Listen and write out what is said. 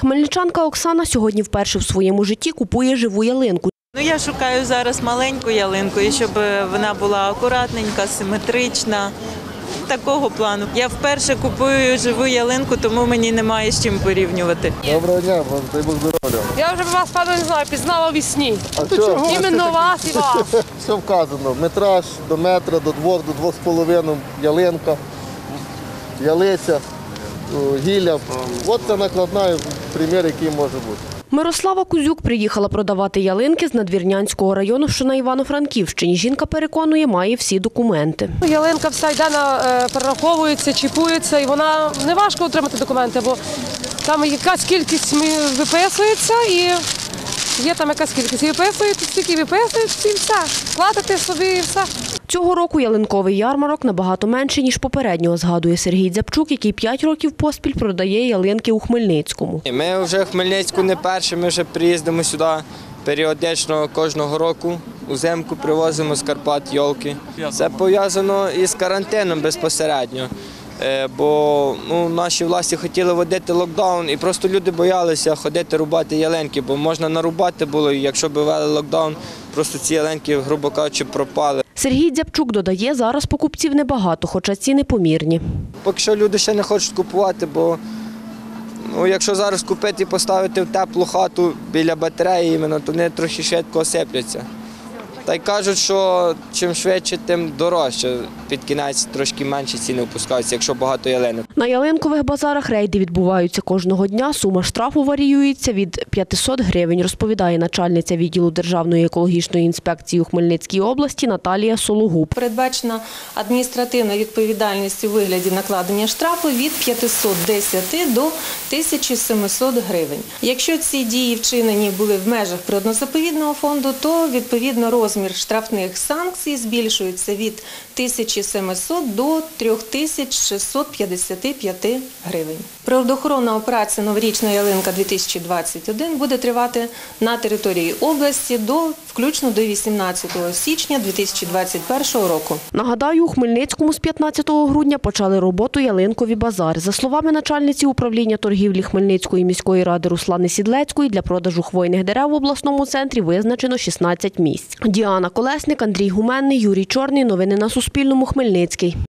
Хмельничанка Оксана сьогодні вперше в своєму житті купує живу ялинку. Ну я шукаю зараз маленьку ялинку, і щоб е, вона була акуратненька, симетрична. Такого плану. Я вперше купую живу ялинку, тому мені немає з чим порівнювати. Доброго дня, вам дай Бог здоров'я. Я вже вас, певно, не знаю, пізнала у вісні. А що? Іменно вас і вас. Все вказано. Метраж до метра, до двох, до двох з половиною, ялинка, ялиця, гілля. От це накладна примір, який може бути. Мирослава Кузюк приїхала продавати ялинки з надвірнянського району, що на Івано-Франківщині. Жінка переконує, має всі документи. Ялинка вся йде на е, перераховується, чіпується, і вона не важко отримати документи, бо там якась кількість виписується і є там якась кількість. І виписуєте, стільки виписуєте, і все. Платите собі і все. Цього року ялинковий ярмарок набагато менше, ніж попереднього, згадує Сергій Дзябчук, який 5 років поспіль продає ялинки у Хмельницькому. Ми вже в Хмельницьку не перші, ми вже приїздимо сюди періодично кожного року. Узимку привозимо з Карпат йолки. Це пов'язано із карантином безпосередньо. Е, Бо ну, наші власті хотіли вводити локдаун, і просто люди боялися ходити рубати ялинки, бо можна нарубати було, і якщо б ввели локдаун, просто ці ялинки, грубо кажучи, пропали. Сергій Дзябчук додає, зараз покупців небагато, хоча ціни помірні. Поки що люди ще не хочуть купувати, бо ну, якщо зараз купити і поставити в теплу хату біля батареї, іменно, то вони трохи швидко осипляться. Та й кажуть, що чим швидше, тим дорожче. Під кінець трошки менше ціни опускаються, якщо багато ялинок. На ялинкових базарах рейди відбуваються кожного дня. Сума штрафу варіюється від 500 гривень, розповідає начальниця відділу Державної екологічної інспекції у Хмельницькій області Наталія Сологуб. Передбачена адміністративна відповідальність у вигляді накладення штрафу від 510 до 1700 гривень. Якщо ці дії вчинені були в межах природно-заповідного фонду, то відповідно розмір штрафних санкцій збільшується від 1700 до 3655 гривень. Природоохоронна операція Новорічна ялинка 2021 буде тривати на території області до включно до 18 січня 2021 року. Нагадаю, у Хмельницькому з 15 грудня почали роботу ялинкові базари. За словами начальниці управління торгівлі Хмельницької міської ради Руслани Сідлецької, для продажу хвойних дерев в обласному центрі визначено 16 місць. Діана Колесник, Андрій Гуменний, Юрій Чорний. Новини на Суспільному. Хмельницький.